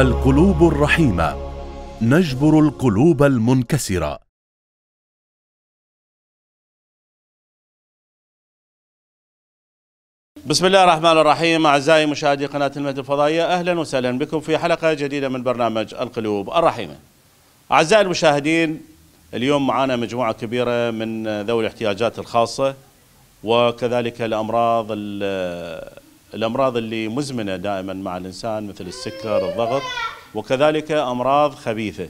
القلوب الرحيمة. نجبر القلوب المنكسرة. بسم الله الرحمن الرحيم. أعزائي مشاهدي قناة المهد الفضائية أهلا وسهلا بكم في حلقة جديدة من برنامج القلوب الرحيمة. أعزائي المشاهدين اليوم معنا مجموعة كبيرة من ذوي الاحتياجات الخاصة وكذلك الأمراض الأمراض اللي مزمنة دائما مع الإنسان مثل السكر الضغط. وكذلك أمراض خبيثة.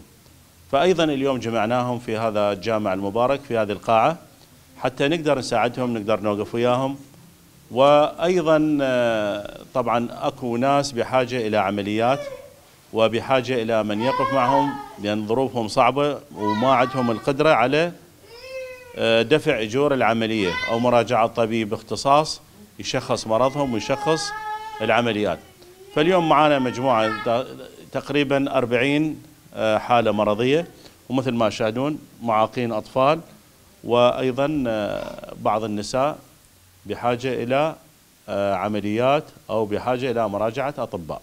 فأيضا اليوم جمعناهم في هذا الجامع المبارك في هذه القاعة. حتى نقدر نساعدهم نقدر نوقف وياهم. وأيضا آه، طبعا أكو ناس بحاجة إلى عمليات وبحاجة إلى من يقف معهم لأن ظروفهم صعبة وما عندهم القدرة على آه، دفع أجور العملية أو مراجعة طبيب اختصاص يشخص مرضهم ويشخص العمليات. فاليوم معنا مجموعة تقريبا 40 آه، حالة مرضية. ومثل ما تشاهدون معاقين أطفال وأيضا بعض النساء بحاجة إلى آه، عمليات أو بحاجة إلى مراجعة أطباء.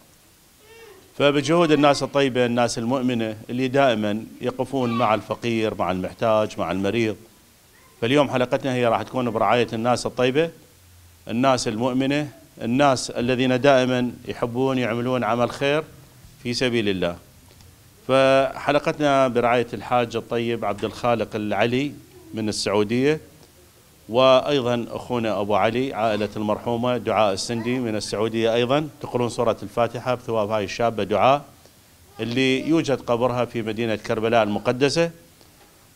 فبجهود الناس الطيبة الناس المؤمنة اللي دائما يقفون مع الفقير مع المحتاج مع المريض. فاليوم حلقتنا هي راح تكون برعاية الناس الطيبة الناس المؤمنة الناس الذين دائما يحبون يعملون عمل خير. في سبيل الله. فحلقتنا برعاية الحاج الطيب عبد الخالق العلي من السعودية وأيضا أخونا أبو علي عائلة المرحومة دعاء السندي من السعودية أيضا. تقرون سورة الفاتحة بثواب هاي الشابه دعاء اللي يوجد قبرها في مدينة كربلاء المقدسة.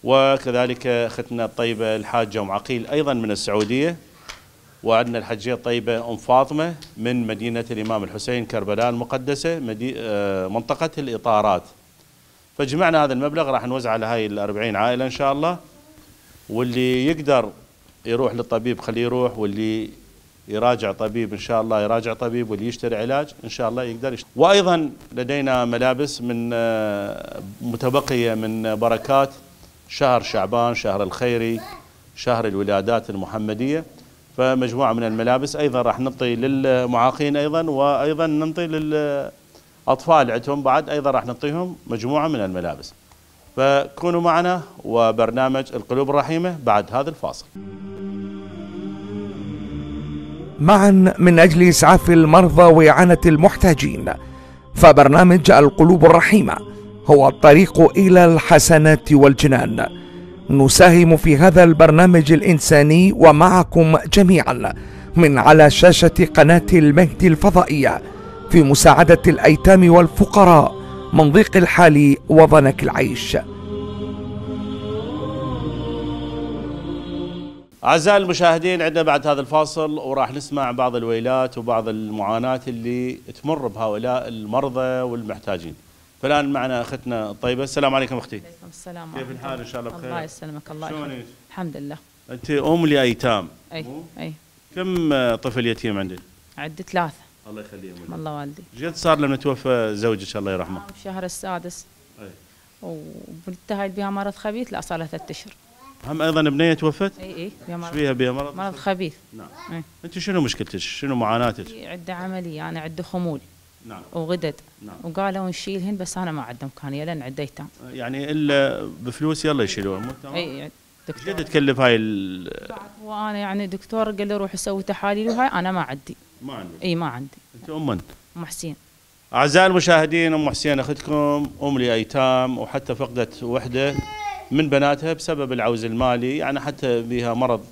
وكذلك اختنا الطيبة الحاجة أم عقيل أيضا من السعودية. وعندنا الحجية الطيبة أم فاطمة من مدينة الإمام الحسين كربلاء المقدسة آه، منطقة الإطارات. فجمعنا هذا المبلغ راح نوزعه على هاي ال 40 عائلة إن شاء الله. واللي يقدر يروح للطبيب خليه يروح واللي يراجع طبيب إن شاء الله يراجع طبيب واللي يشتري علاج إن شاء الله يقدر يشتري. وأيضا لدينا ملابس من آه، متبقية من بركات شهر شعبان شهر الخيري شهر الولادات المحمدية. فمجموعة من الملابس أيضا راح نعطي للمعاقين أيضا وأيضا نعطي للأطفال عندهم بعد أيضا راح نعطيهم مجموعة من الملابس. فكونوا معنا وبرنامج القلوب الرحيمة بعد هذا الفاصل. معا من أجل إسعاف المرضى وإعانة المحتاجين فبرنامج القلوب الرحيمة هو الطريق إلى الحسنات والجنان. نساهم في هذا البرنامج الإنساني ومعكم جميعا من على شاشة قناة المهدي الفضائية في مساعدة الأيتام والفقراء من ضيق الحال وضنك العيش. أعزائي المشاهدين عندنا بعد هذا الفاصل وراح نسمع بعض الويلات وبعض المعاناة اللي تمر بهؤلاء المرضى والمحتاجين. فالآن معنا أختنا الطيبة. السلام عليكم أختي. عليكم السلام كيف الحال؟ إن شاء الله بخير. الله يسلمك الله يحفظك الحمد لله. أنت أم لأيتام. أي أي. كم طفل يتيم عندك؟ عندي ثلاثة. الله يخليهم الله والدي. جد صار لما توفى زوجك؟ الله يرحمه؟ الشهر السادس. أي. وبنتهي بها مرض خبيث؟ لا صار لها ثلاث أشهر. هم أيضا بنية توفت؟ إي إي بها مرض بيها بيها مرض؟ مرض خبيث. نعم. إي. أنت شنو مشكلتك؟ شنو معاناتك؟ عدة عملية أنا عندي خمول. نعم. وغدد. نعم. وقالوا نشيلهن بس أنا ما عندهم امكانيه لأن عندي ايتام يعني إلا بفلوس يلا يشيلوها مو تمام؟ إي دكتور. قد تكلف هاي ال وأنا يعني دكتور قال لي روح سوي تحاليل وهاي أنا ما عندي. ما عندي إي ما عندي. أنت أم أنت؟ أم حسين. أعزائي المشاهدين أم حسين أختكم أم لايتام وحتى فقدت وحدة من بناتها بسبب العوز المالي يعني حتى بها مرض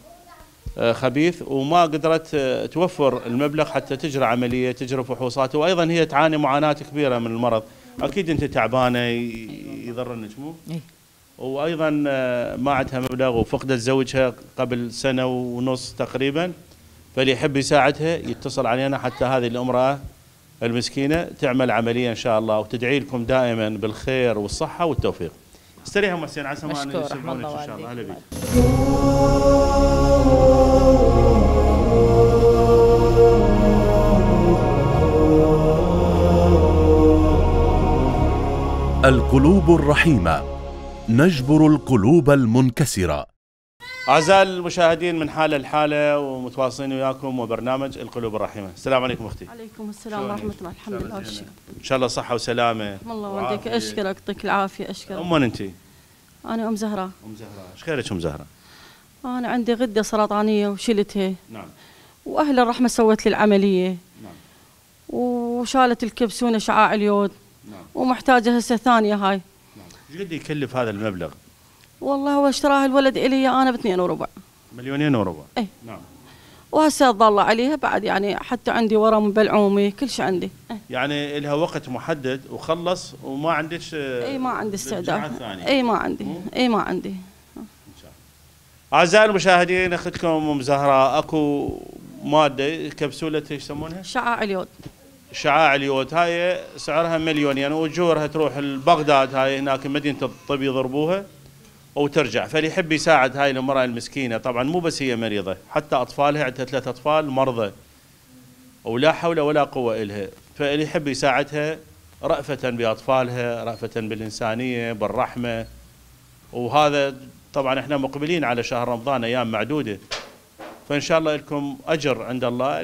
خبيث وما قدرت آه، توفر المبلغ حتى تجرى عملية تجرى فحوصات وأيضا هي تعاني معاناة كبيرة من المرض أكيد أنت تعبانة يضرنك مو؟ اي وأيضا آه، ما عندها مبلغ وفقدت زوجها قبل سنة ونص تقريبا فاللي يحب يساعدها يتصل علينا حتى هذه الأمرأة المسكينة تعمل عملية إن شاء الله وتدعي لكم دائما بالخير والصحة والتوفيق. استريح أم حسين عسى ما الله إن شاء الله هلا. بك القلوب الرحيمة نجبر القلوب المنكسرة. أعزائي المشاهدين من حاله لحاله ومتواصلين وياكم وبرنامج القلوب الرحيمة. السلام عليكم أختي. عليكم السلام؟ ورحمة الله. الحمد لله والشكر؟ إن شاء الله صحة وسلامة. الله وعافية. والديك أشكرك يعطيك العافية أشكرك. أمون أنت؟ أنا أم زهرة. أم زهراء إيش خيرك أم زهراء أنا عندي غدة سرطانية وشلتها. نعم. وأهل الرحمة سوت لي العملية. نعم. وشالت الكبسونة شعاع اليود. ومحتاجة هسه ثانية هاي. نعم. إيش قد يكلف هذا المبلغ؟ والله هو اشتراها الولد إلي أنا باثنين وربع. مليونين وربع. إيه. نعم. وهسه ضل عليها بعد يعني حتى عندي ورم بلعومي كل شيء عندي. يعني لها وقت محدد وخلص وما عندك آه، إي ما عندي استعداد. إي ما عندي؟ إي ما عندي. أعزائي المشاهدين اختكم ام زهراء أكو مادة كبسولة يسمونها؟ شعاع اليود. شعاع اليود هاي سعرها مليون يعني واجورها تروح لبغداد هاي هناك مدينة الطب يضربوها وترجع. فاللي يحب يساعد هاي المراه المسكينة طبعا مو بس هي مريضة حتى أطفالها عندها ثلاث أطفال مرضى ولا حول ولا قوة إلها. فاللي يحب يساعدها رأفة بأطفالها رأفة بالإنسانية بالرحمة. وهذا طبعا إحنا مقبلين على شهر رمضان أيام معدودة. فإن شاء الله لكم أجر عند الله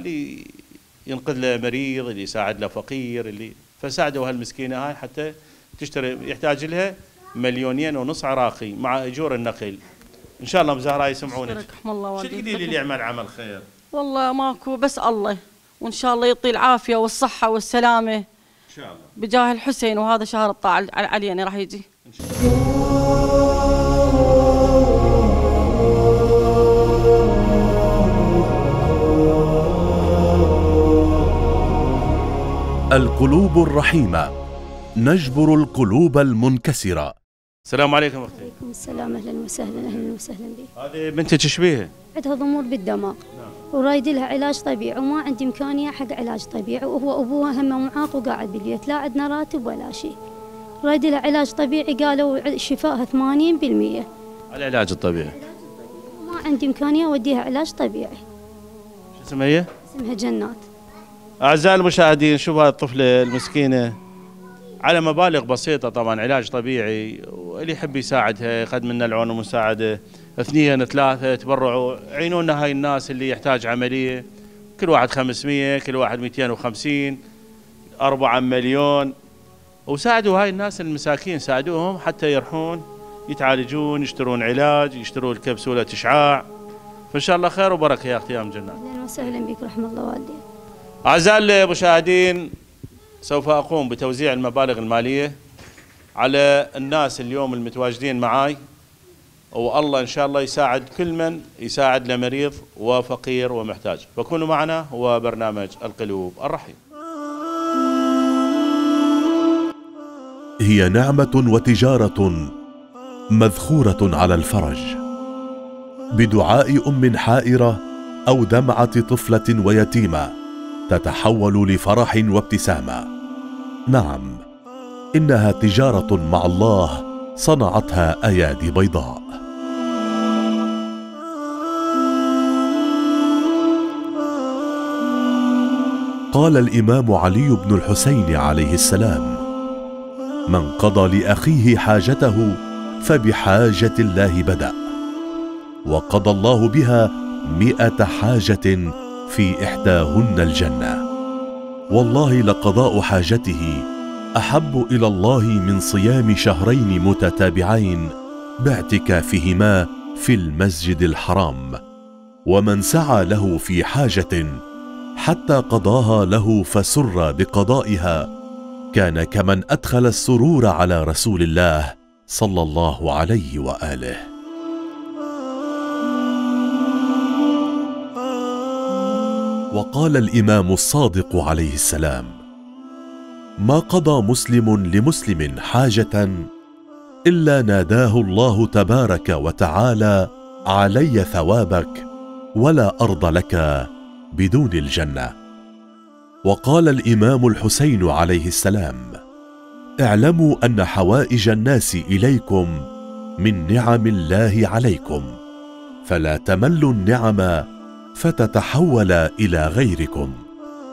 ينقذ له مريض اللي يساعد له فقير اللي فساعدوا هالمسكينة هاي حتى تشتري يحتاج لها مليونين ونص عراقي مع أجور النقل إن شاء الله مزهراء يسمعونك الله شو تقولي لي اللي يعمل عمل خير والله ماكو بس الله وان شاء الله يعطي العافيه والصحه والسلامه إن شاء الله بجاه الحسين وهذا شهر الطاعه على علينا راح يجي القلوب الرحيمة. نجبر القلوب المنكسرة. السلام عليكم أختي. عليكم السلام. أهلا وسهلا. أهلا وسهلا بك. هذه بنتك إيش بيها؟ عندها ضمور بالدماغ. ورايد لها علاج طبيعي. وما عندي إمكانية حق علاج طبيعي. وهو أبوها هم معاق وقاعد بالبيت. لا عندنا راتب ولا شيء. رايد لها علاج طبيعي. قالوا شفائها 80% على العلاج الطبيعي. ما عندي إمكانية أوديها علاج طبيعي. شو اسمها هي؟ اسمها جنات. أعزائي المشاهدين شوف هذه الطفلة المسكينة على مبالغ بسيطة طبعا علاج طبيعي واللي يحب يساعدها يقدم لنا العون والمساعدة اثنين ثلاثة تبرعوا عينونا هاي الناس اللي يحتاج عملية كل واحد 500 كل واحد 250 أربعة مليون. وساعدوا هاي الناس المساكين ساعدوهم حتى يروحون يتعالجون يشترون علاج يشترون كبسولة إشعاع فإن شاء الله خير وبركة يا أختي أم جنات أهلا وسهلا بك رحم الله والديك أعزائي المشاهدين سوف أقوم بتوزيع المبالغ المالية على الناس اليوم المتواجدين معاي. والله إن شاء الله يساعد كل من يساعد لمريض وفقير ومحتاج. فكونوا معنا هو برنامج القلوب الرحيم. هي نعمة وتجارة مذخورة على الفرج. بدعاء أم حائرة أو دمعة طفلة ويتيمة. تتحول لفرح وابتسامة. نعم إنها تجارة مع الله صنعتها أيادي بيضاء. قال الإمام علي بن الحسين عليه السلام من قضى لأخيه حاجته فبحاجة الله بدأ وقضى الله بها مئة حاجة في إحداهن الجنة. والله لقضاء حاجته أحب إلى الله من صيام شهرين متتابعين باعتكافهما في المسجد الحرام. ومن سعى له في حاجة حتى قضاها له فسر بقضائها. كان كمن أدخل السرور على رسول الله صلى الله عليه وآله. وقال الإمام الصادق عليه السلام ما قضى مسلم لمسلم حاجة إلا ناداه الله تبارك وتعالى علي ثوابك ولا أرض لك بدون الجنة. وقال الإمام الحسين عليه السلام اعلموا أن حوائج الناس إليكم من نعم الله عليكم فلا تملوا النعم فتتحول إلى غيركم.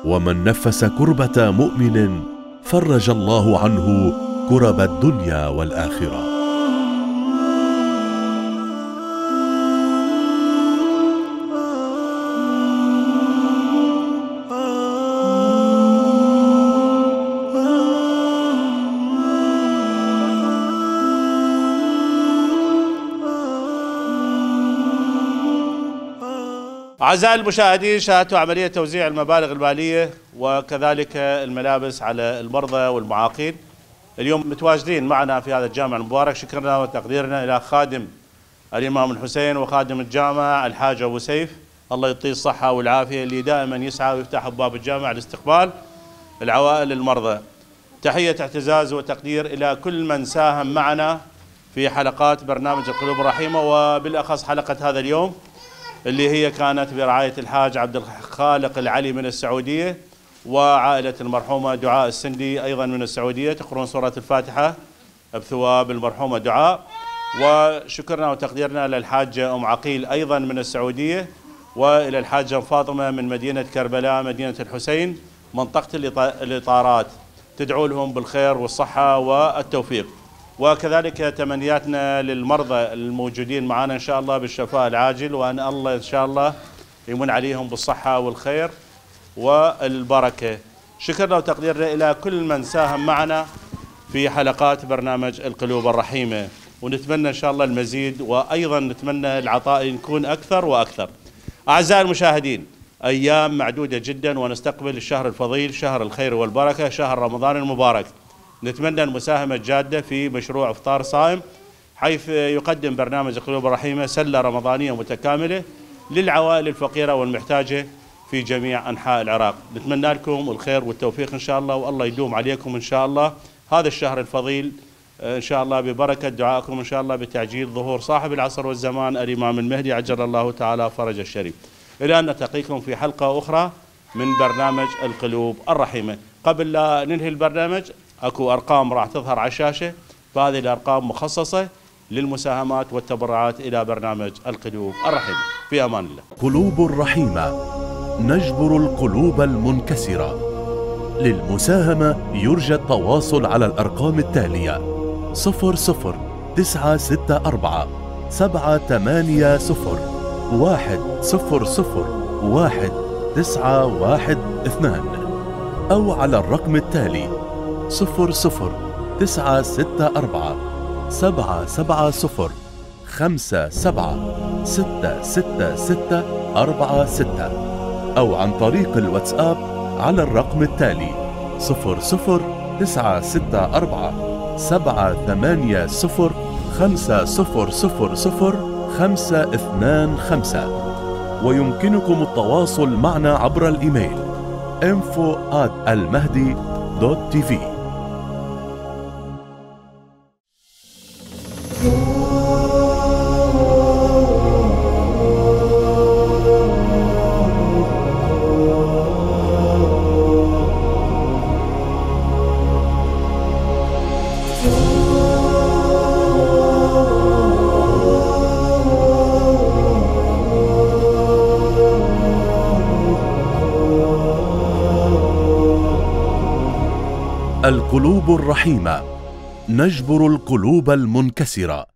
ومن نفس كربة مؤمن فرج الله عنه كرب الدنيا والآخرة. أعزائي المشاهدين شاهدتوا عملية توزيع المبالغ المالية وكذلك الملابس على المرضى والمعاقين. اليوم متواجدين معنا في هذا الجامع المبارك. شكرنا وتقديرنا إلى خادم الإمام الحسين وخادم الجامع الحاج أبو سيف. الله يعطيه الصحة والعافية اللي دائما يسعى ويفتح أبواب الجامع لاستقبال العوائل المرضى. تحية اعتزاز وتقدير إلى كل من ساهم معنا في حلقات برنامج القلوب الرحيمة. وبالأخص حلقة هذا اليوم اللي هي كانت برعاية الحاج عبد الخالق العلي من السعودية وعائلة المرحومة دعاء السندي أيضا من السعودية. تقرون سورة الفاتحة بثواب المرحومة دعاء. وشكرنا وتقديرنا للحاجة أم عقيل أيضا من السعودية وإلى الحاجة فاطمة من مدينة كربلاء مدينة الحسين منطقة الإطارات. تدعو لهم بالخير والصحة والتوفيق. وكذلك تمنياتنا للمرضى الموجودين معنا إن شاء الله بالشفاء العاجل وأن الله إن شاء الله يمن عليهم بالصحة والخير والبركة. شكرنا وتقديرنا إلى كل من ساهم معنا في حلقات برنامج القلوب الرحيمة. ونتمنى إن شاء الله المزيد وأيضا نتمنى العطاء يكون أكثر وأكثر. أعزائي المشاهدين أيام معدودة جدا ونستقبل الشهر الفضيل شهر الخير والبركة شهر رمضان المبارك. نتمنى المساهمة الجادة في مشروع إفطار صائم حيث يقدم برنامج القلوب الرحيمة سلة رمضانية متكاملة للعوائل الفقيرة والمحتاجة في جميع أنحاء العراق. نتمنى لكم الخير والتوفيق إن شاء الله والله يدوم عليكم إن شاء الله. هذا الشهر الفضيل إن شاء الله ببركة دعائكم إن شاء الله بتعجيل ظهور صاحب العصر والزمان الإمام المهدي عجل الله تعالى فرج الشريف. إلى أن نلتقيكم في حلقة أخرى من برنامج القلوب الرحيمة. قبل لا ننهي البرنامج اكو ارقام راح تظهر على الشاشه فهذه الارقام مخصصه للمساهمات والتبرعات إلى برنامج القلوب الرحيمه في أمان الله. قلوب الرحيمة نجبر القلوب المنكسرة. للمساهمة يرجى التواصل على الأرقام التالية: 00 964 780 واحد صفر صفر واحد تسعة واحد اثنان أو على الرقم التالي صفر صفر تسعة ستة أربعة سبعة سبعة صفر خمسة سبعة ستة ستة ستة أربعة ستة أو عن طريق الواتساب على الرقم التالي صفر صفر تسعة ستة أربعة سبعة ثمانية صفر خمسة صفر صفر صفر خمسة اثنان خمسة ويمكنكم التواصل معنا عبر الإيميل info القلوب الرحيمة. نجبر القلوب المنكسرة.